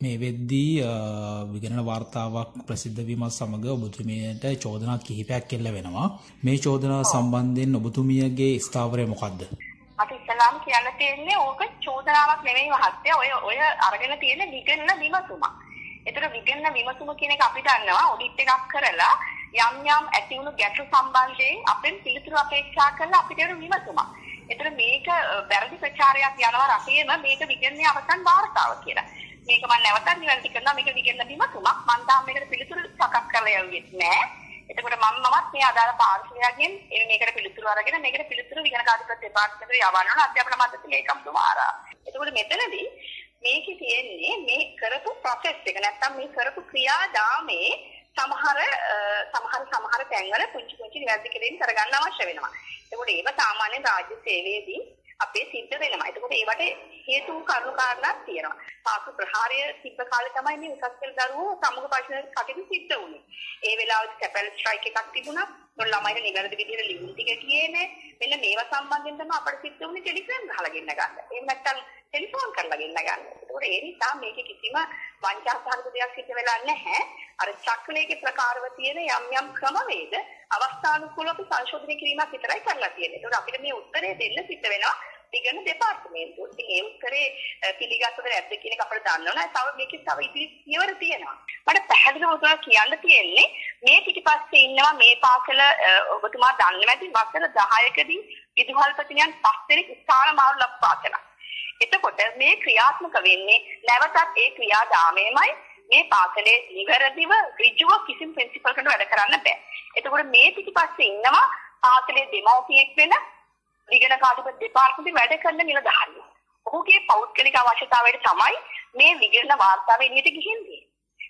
මේ වෙද්දී විගණන වාර්තාවක් ප්‍රසිද්ධ වීමත් සමග ඔබතුමියට චෝදනා කිහිපයක් එල්ල වෙනවා. මේ චෝදනා සම්බන්ධයෙන් ඔබතුමියගේ ස්ථාවරය මොකක්ද? අපි ඉස්ලාම් කියන්න තියෙන්නේ ඕක චෝදනාවක් නෙමෙයි මහත්තයා. ඔය ඔය අරගෙන තියෙන විගණන විමසුමක්. ඒතර විගණන විමසුම කියන එක අපි දන්නවා ඔඩිට් එකක් කරලා යම් යම් ඇති වුණු ගැටලු සම්බන්ධයෙන් අපෙන් පිළිතුරු අපේක්ෂා කරලා අපිට ඒක විමසුමක්. ඒතර මේක වැරදි ප්‍රචාරයක් යනවා රටේම මේක විගණනයේ අවසන් වාර්තාව කියලා. මේක මම නැවතත් නිවැරදි කරනවා මේක විගණන විමසුමක්. මම තාම මේකට පිළිතුරු සකස් කරලා යන්නේ නැහැ. එතකොට මම මමත් මේ අදාළ පාර්ශවයෙන් මේකට පිළිතුරු අරගෙන මේකට පිළිතුරු විගණන කාර්යපත් දෙපාර්තමේන්තුවට යවන්න ඕන අධ්‍යාපන මණ්ඩල ලේකම්තුමාලා. එතකොට මෙතනදී මේකේ තියෙන්නේ මේ කරපු ප්‍රොසෙස් එක නැත්තම් මේ කරපු ක්‍රියාදාමේ සමහර සමහර සමහර තැන්වල පුංචි පුංචි නිවැරදි කිරීම් කරගන්න අවශ්‍ය වෙනවා. ඒකට ඒව සාමාන්‍ය රාජ්‍ය සේවයේදී අපේ සිද්ධ වෙනවා. ඒකට ඒවට හේතු කරුණු කාරණාක් තියෙනවා. පාසු ප්‍රහාරය තිබ්බ කාලේ තමයි මේ උසස් පෙළ දරුවෝ සමුග පරිශන කටයුතු සිද්ධ වුණේ. ඒ වෙලාවට කැපල් ස්ට්‍රයික් එකක් තිබුණා. මොන ළමයිට නිවැරදි විදිහට ලියුම් ටික කියේ නෑ. මෙන්න මේවා සම්බන්ධයෙන් තමයි අපිට සිද්ධ වුණේ ටෙලිග්‍රෑම් ගහලා ගෙන්න ගන්න. එහෙම නැත්නම් ටෙලිෆෝන් කරලා ගෙන්න ගන්න. ඒකට ඒ නිසා මේකේ කිසිම වංචාසහගත දෙයක් සිද්ධ වෙලා නැහැ. අර චක්‍රලයේ ප්‍රකාරව තියෙන යම් යම් ක්‍රමවේද අවස්ථානුකූලව අපි සංශෝධනය කිරීමක් විතරයි කරලා තියෙන්නේ. ඒකට අපිට මේ උත්තරේ දෙන්න සිද්ධ වෙනවා ඉගෙන දෙපාර්තමේන්තුව. ඉතින් ඒ උත්තරේ පිළිගත්තද නැද්ද කියන එක අපිට දන්නව නෑ. තව මේකේ තව ඉදිරි පියවර තියෙනවා. මට පැහැදිලිව උතුරා කියන්න තියෙන්නේ මේ පිටිපස්සේ ඉන්නවා මේ පාසල ඔබතුමා දන්නේ නැති වසර 10කදී විදුහල්පතිනියන් පස් දෙනෙක් ස්ථාන මාරු ලබ පාසලක්. එතකොට මේ ක්‍රියාත්මක වෙන්නේ නැවතත් ඒ ක්‍රියාදාමයමයි මේ පාසලේ නිවැරදිව ඍජුව කිසිම ප්‍රින්සිපල් කෙනෙක් වැඩ කරන්න බෑ. එතකොට මේ පිටිපස්සේ ඉන්නවා පාසලේ දෙමව්පියෙක් වෙන විගණ කාර්යපත දෙපාර්තමේන්තුවේ වැඩ කරන නිලධාරියෙක්. ඔහුගේ පෞද්ගලික අවශ්‍යතාවයට තමයි මේ විගණ වාර්තාව එළියට ගිහින්නේ.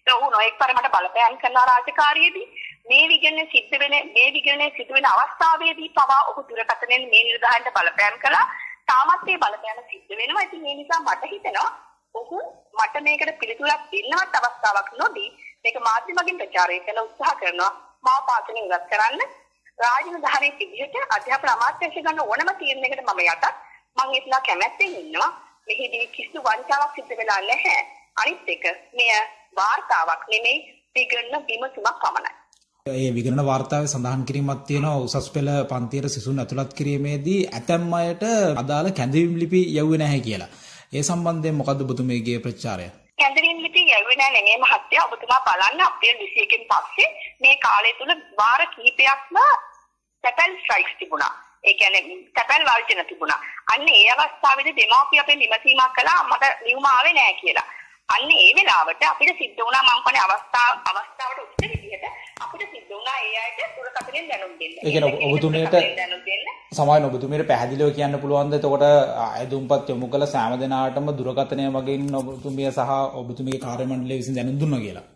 ඒ ඔහු නොඑක් පරමට බලපෑම් කරන රාජකාරියේදී මේ විගණනේ සිද්ධ වෙන මේ විගණනේ සිදු වෙන අවස්ථාවේදී පවා ඔහු දුරකථනයෙන් මේ නිලධාරියට බලපෑම් කළා. තාමත් මේ බලපෑම සිද්ධ වෙනවා. ඉතින් ඒ නිසා මට හිතෙනවා ඔහු මට මේකට පිළිතුරක් දෙන්නවත් අවස්ථාවක් නොදී මේක මාධ්‍ය මගින් ප්‍රචාරය කළ උත්සාහ කරනවා. මාව පාසලෙන් ඉවත් කරන්න රාජධානී විදිහට අධ්‍යාපන අමාත්‍යාංශය ගන්න ඕනම තීරණයකට මම යටත් මම ඒట్లా කැමැත්තෙන් ඉන්නවා මෙහිදී කිසිදු වංචාවක් සිද්ධ වෙලා නැහැ අනිත් එක මෙය වාර්තාවක් නෙමෙයි විගණන විමසුමක් පමණයි ඒ විගණන වාර්තාවේ සඳහන් කිරීමක් තියෙනවා උසස් පෙළ පන්තියට සිසුන් ඇතුළත් කිරීමේදී ඇතැම් අයට අදාළ කැඳවීම් ලිපි යවුවේ නැහැ කියලා. ඒ සම්බන්ධයෙන් මොකද්ද ඔබතුමීගේ ප්‍රචාරය? කැඳවීම් ලිපි යවුවේ නැහැ නෙමෙයි මහත්තයා. ඔබතුමා බලන්න අප්‍රේල් 21 කින් පස්සේ මේ කාලය තුල වාර කිහිපයක්ම සැපල් ස්ට්‍රයික්ස් තිබුණා. ඒ කියන්නේ සැපල් වර්ජන තිබුණා. අන්න ඒ අවස්ථාවේදී දෙමාපිය අපෙන් විමසීමක් කළා මට නියුම ආවේ නැහැ කියලා. අන්න ඒ වෙලාවට අපිට සිද්ධ වුණා මම කියන්නේ අවස්ථාව අවස්ථාවට උත්තර විදිහට අපිට සිද්ධ වුණා ඒ අයට දුරකථනයෙන් දැනුම් දෙන්න. ඒ කියන්නේ ඔබතුමියට සමාන ඔබතුමියට පැහැදිලිව කියන්න පුළුවන්ද එතකොට අයදුම්පත් යොමු කළ සෑම දෙනාටම දුරකථනය වගේන් ඔබතුමිය සහ ඔබතුමියගේ කාර්ය මණ්ඩලය විසින් දැනුම් දුන්නා කියලා.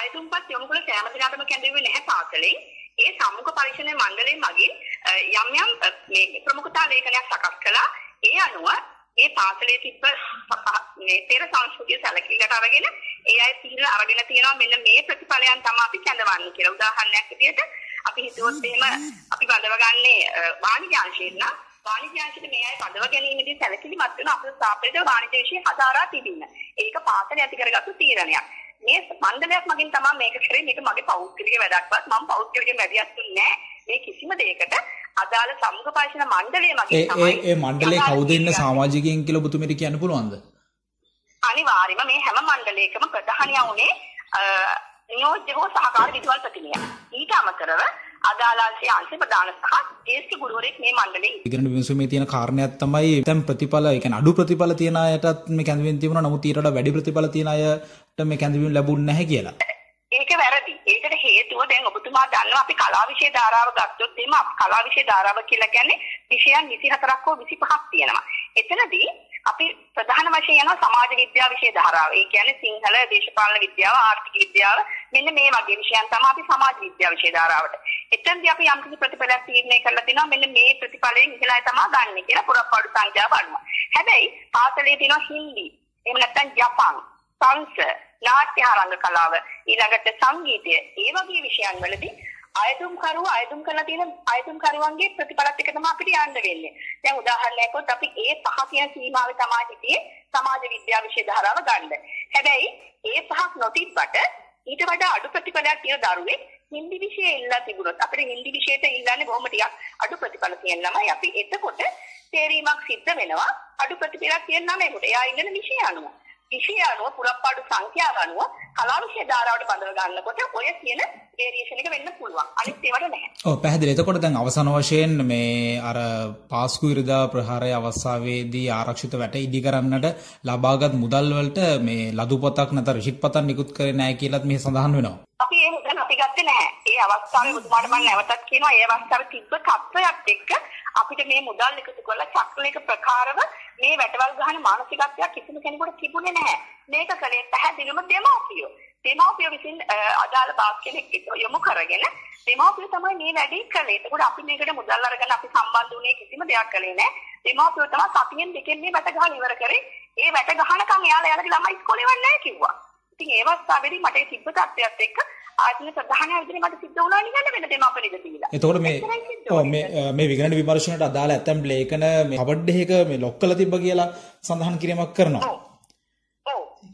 අයදුම්පත් යොමු කළ සෑම දෙනාටම කැඳෙන්නේ නැහැ පාසලෙන්. ඒ සම්මුඛ පරීක්ෂණ මණ්ඩලය මගින් යම් යම් මේ ප්‍රමුඛතා ලේඛනයක් සකස් කළා. ඒ අනුව ඒ පාසලේ තිබ්බ මේ පෙර සංස්කෘතිය සැලකිල්ලට අරගෙන ඒ අය තීරණ අරගෙන තියෙනවා මෙන්න මේ ප්‍රතිඵලයන් තමයි අපි කැඳවන්නේ කියලා. උදාහරණයක් විදිහට අපි හිතුවොත් එහෙම අපි බඳවගන්නේ වාණිජ්‍ය අංශයෙන් නම් වාණිජ්‍ය අංශයට මේ අය බඳව ගැනීමේදී සැලකිලිමත් වෙන අපේ සාපේක්ෂව වාණිජ්‍ය විෂය හදාරා තිබින්න. ඒක පාසලේ ඇති කරගත්තු තීරණයක්. මේ මණ්ඩලයක් මගින් තමයි මේක කරේ මේක මගේ පෞද්ගලික වැඩක්වත් මම පෞද්ගලික මැදිහත් වෙන්නේ මේ කිසිම දෙයකට අදාළ සමුග පරීක්ෂණ මණ්ඩලය මගින් තමයි ඒ ඒ මණ්ඩලයේ කවුද ඉන්න සමාජිකයන් කියලා ඔබතුමීට කියන්න පුළුවන්ද අනිවාර්යයෙන්ම මේ හැම මණ්ඩලයකම ප්‍රධානියා උනේ නියෝජ්‍ය හෝ සහකාර විදුහල්පතිනිය ඊට අමතරව අදාළාංශයේ අංශ ප්‍රධාන සහ ජ්‍යෙෂ්ඨ ගුරුවරයෙක් මේ මණ්ඩලයේ ඉගෙන විමසීමේ තියෙන කාරණයක් තමයි දැන් ප්‍රතිඵල ඒ කියන්නේ අඩු ප්‍රතිඵල තියන අයටත් මේ කැඳවීම තිබුණා නමුත් ඊට වඩා වැඩි ප්‍රතිඵල තියන අයට මේ කැඳවීම ලැබුණ නැහැ කියලා. ඒක වැරදි. ඒකට හේතුව දැන් ඔබතුමා දන්නවා අපි කලා විෂය ධාරාව ගත්තොත් එහෙම කලා විෂය ධාරාව කියලා කියන්නේ විෂයන් 24ක් හෝ 25ක් තියෙනවා. එතනදී අපි ප්‍රධාන වශයෙන් යනවා සමාජ විද්‍යා විෂය ධාරාව. ඒ කියන්නේ සිංහල, දේශපාලන විද්‍යාව, ආර්ථික විද්‍යාව මෙන්න මේ වගේ විෂයන් තමයි අපි සමාජ විද්‍යා විෂය ධාරාවට. එතෙන්දී අපි යම් කිසි ප්‍රතිඵලයක් තීරණය කරලා තිනවා මෙන්න මේ ප්‍රතිඵලයෙන් ඉහළයි තමයි ගන්න කියලා පුරප්පාඩු සංඛ්‍යාව අනුව. හැබැයි පාසලේ තියෙනවා හින්දි, එහෙම නැත්නම් ජපන්, සංස්කෘත, නාට්‍ය ආරංග කලාව, ඊළඟට සංගීතය, ඒ වගේ විෂයන් වලදී අයදුම්කරුව අයදුම් කරලා තියෙන අයදුම්කරුවන්ගේ ප්‍රතිඵලත් එක තමයි අපිට යන්න වෙන්නේ. දැන් උදාහරණයක් වොත් අපි ඒ පහ කියන සීමාවේ තමයි හිටියේ සමාජ විද්‍යා විෂය ධාරාව ගන්න. හැබැයි ඒ පහක් නොතිබ්බට ඊට වඩා අඩු ප්‍රතිඵලයක් තියෙන දරුවෙක් හින්දි විෂය ඉල්ලා තිබුණොත් අපිට හින්දි විෂයට ඉල්ලන්නේ බොහොම ටිකක් අඩු ප්‍රතිඵල තියෙන ළමයි අපි එතකොට තේරීමක් සිද්ධ වෙනවා අඩු ප්‍රතිඵලයක් තියෙන ළමයෙකුට. එයා ඉන්න විෂය අනුව. විෂය අනුව පුරප්පාඩු සංඛ්‍යාව අනුව කලා විෂය ධාරාවට බඳව ගන්නකොට ඔය කියන වේරියේෂන් එක වෙන්න පුළුවන්. අනිත් ඒවාට නැහැ. ඔව් පැහැදිලි. එතකොට දැන් අවසාන වශයෙන් මේ අර පාස්කු ඉරිදා ප්‍රහාරය අවස්ථාවේදී ආරක්ෂිත වැට ඉදි කරන්නට ලබාගත් මුදල් වලට මේ ලදු පොතක් නැත්නම් රිසිට් පතක් නිකුත් කරේ නැහැ කියලාත් මේ සඳහන් වෙනවා. අපි ඒ මුදල් අපි ගත්තේ නැහැ. ඒ අවස්ථාවේ මුතුමාට මම නැවතත් කියනවා ඒ අවස්ථාවේ තිබ්බ තත්ත්වයක් එක්ක අපිට මේ මුදල් එකතු කරලා චක්‍රයක ප්‍රකාරව මේ වැටවල් ගහන මානසිකත්වයක් කිසිම කෙනෙකුට තිබුණේ නැහැ. මේක කලේ පැහැදිලිවම දෙමාපියෝ. දෙමාපියෝ විසින් අදාළ බාස් කෙනෙක් යොමු කරගෙන දෙමාපියෝ තමයි මේ වැඩේ කළේ. ඒකෝට අපි මේකට මුදල් අරගෙන අපි සම්බන්ධ වුණේ කිසිම දෙයක් කළේ නැහැ. දෙමාපියෝ තමයි සතියෙන් දෙකෙන් මේ වැට ගහලා ඉවර කරේ. ඒ වැට ගහනකම් එයාලා යාලගේ ළමයි ඉස්කෝලේ යන්නේ නැහැ කිව්වා. ඉතින් ඒ අවස්ථාවේදී මට ඒ තිබ්බ තත්ත්වයක් එක්ක ආත්ම ප්‍රධානය විදිහට මට සිද්ධ වුණා නිකන් වෙන දෙමාපිය නිද දීලා. එතකොට මේ ඔව් මේ මේ විගණන විමර්ශනයට අදාළ ඇතම් ලේඛන මේ කබඩ් එකක මේ ලොක් කරලා තිබ්බ කියලා සඳහන් කිරීමක් කරනවා. ඔව්.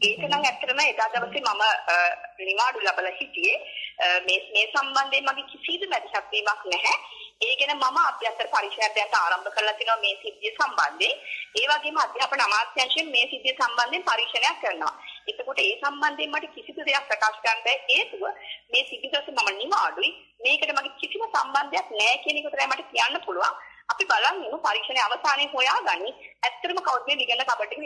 ඒක නම් ඇත්තටම එදා දවසේ මම නිවාඩු ලබලා හිටියේ මේ මේ සම්බන්ධයෙන් මගේ කිසිදු මැදිහත් වීමක් නැහැ. ඒ ගැන මම අභ්‍යන්තර දැන් ආරම්භ කරලා තිනවා මේ සිද්ධිය සම්බන්ධයෙන්. ඒ වගේම අධ්‍යාපන අමාත්‍යාංශයෙන් මේ සිද්ධිය සම්බන්ධයෙන් පරීක්ෂණයක් කරනවා. එතකොට ඒ සම්බන්ධයෙන් මට කිසිදු දෙයක් ප්‍රකාශ කරන්න බැහැ. හේතුව මේ සිද්ධියට මම නිමාඩුයි. මේකට මගේ කිසිම සම්බන්ධයක් නැහැ කියන එක තමයි මට කියන්න පුළුවන්. අපි බලන් ඉමු පරීක්ෂණයේ අවසානයේ හොයාගනි. ඇත්තටම කවුද මේ විගණන කබඩ් එකේ